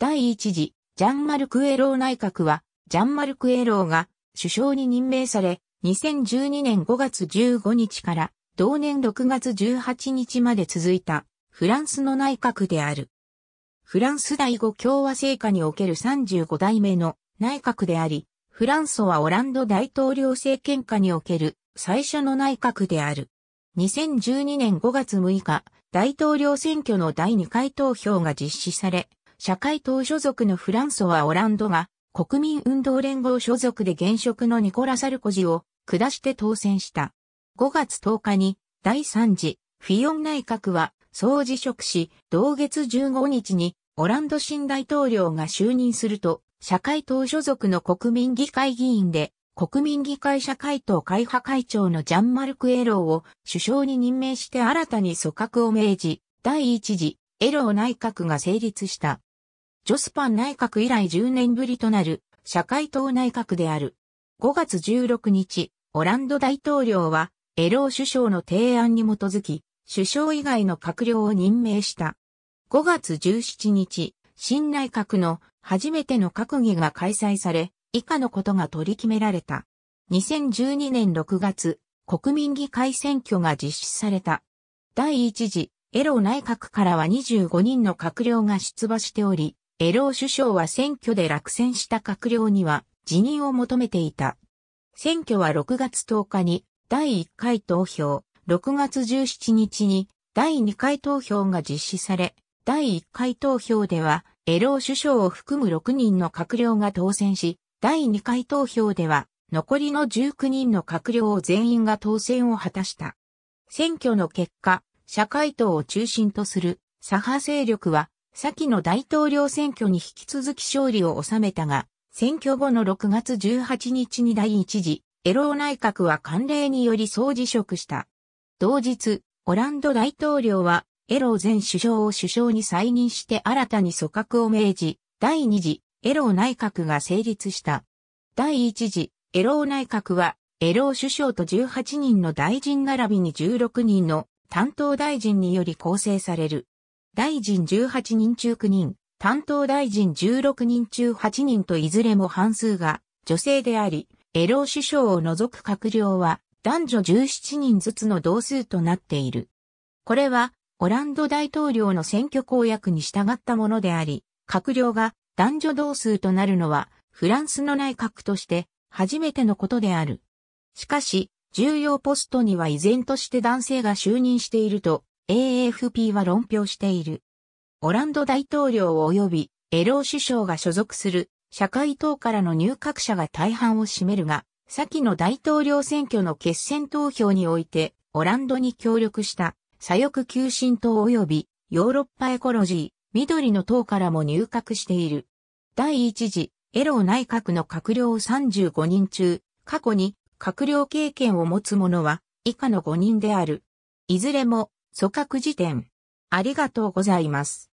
第一次、ジャンマルク・エロー内閣は、ジャンマルク・エローが首相に任命され、2012年5月15日から同年6月18日まで続いたフランスの内閣である。フランス第五共和制下における35代目の内閣であり、フランソはオランド大統領政権下における最初の内閣である。2012年5月6日、大統領選挙の第2回投票が実施され、社会党所属のフランソはオランドが国民運動連合所属で現職のニコラ・サルコジを下して当選した。5月10日に第3次フィヨン内閣は総辞職し、同月15日にオランド新大統領が就任すると、社会党所属の国民議会議員で、国民議会社会党会派会長のジャンマルク・エローを首相に任命して新たに組閣を命じ、第一次エロー内閣が成立した。ジョスパン内閣以来10年ぶりとなる社会党内閣である。5月16日、オランド大統領はエロー首相の提案に基づき、首相以外の閣僚を任命した。5月17日、新内閣の初めての閣議が開催され、以下のことが取り決められた。2012年6月、国民議会選挙が実施された。第一次、エロー内閣からは25人の閣僚が出馬しており、エロー首相は選挙で落選した閣僚には辞任を求めていた。選挙は6月10日に第1回投票、6月17日に第2回投票が実施され、第1回投票ではエロー首相を含む6人の閣僚が当選し、第2回投票では残りの19人の閣僚を全員が当選を果たした。選挙の結果、社会党を中心とする左派勢力は先の大統領選挙に引き続き勝利を収めたが、選挙後の6月18日に第一次エロー内閣は慣例により総辞職した。同日、オランド大統領はエロー前首相を首相に再任して新たに組閣を命じ、第二次エロー内閣が成立した。第一次エロー内閣はエロー首相と18人の大臣並びに16人の担当大臣により構成される。大臣18人中9人、担当大臣16人中8人といずれも半数が女性であり、エロー首相を除く閣僚は男女17人ずつの同数となっている。これはオランド大統領の選挙公約に従ったものであり、閣僚が男女同数となるのはフランスの内閣として初めてのことである。しかし、重要ポストには依然として男性が就任していると AFP は論評している。オランド大統領及びエロー首相が所属する社会党からの入閣者が大半を占めるが、先の大統領選挙の決選投票において、オランドに協力した左翼急進党及びヨーロッパエコロジー、緑の党からも入閣している。第一次、エロー内閣の閣僚35人中、過去に閣僚経験を持つ者は以下の5人である。いずれも組閣辞典。ありがとうございます。